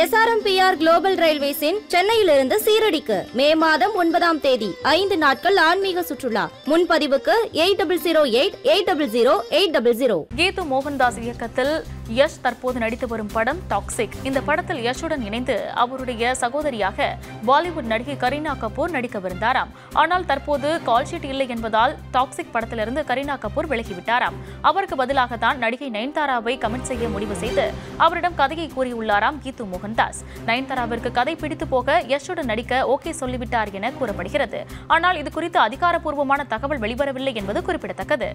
SRMPR global ரயில்வேஸின் சென்னையிலிருந்து சீரடிக்கு மே மாதம் ஒன்பதாம் தேதி ஐந்து நாட்கள் ஆன்மீக சுற்றுலா. முன்பதிவுக்கு eight double zero eight eight double zero eight double zero. Geethu Mohandas இயக்கத்தில் யஷ் தற்போது நடித்து வரும் படம் டாக்ஸிக். இந்த படத்தில் யஷுடன் இணைந்து அவருடைய சகோதரியாக பாலிவுட் நடிகை கரீனா கபூர் நடிக்கவிருந்தாராம். ஆனால் தற்போது கால்ஷீட் இல்லை என்பதால் டாக்ஸிக் படத்திலிருந்து கரீனா கபூர் விலகிவிட்டாராம். அவருக்கு பதிலாக தான் நடிகை நயன்தாராவை கமெண்ட் செய்ய முடிவு செய்து அவரிடம் கதையை கூறியுள்ளாராம் கீது மோகன்தாஸ் நயன்தாராவிற்கு கதை பிடித்து போக யஷுடன் நடிக்க ஓகே சொல்லிவிட்டார் என கூறப்படுகிறது. ஆனால் இது குறித்து அதிகாரப்பூர்வமான தகவல் வெளிவரவில்லை என்பது குறிப்பிடத்தக்கது.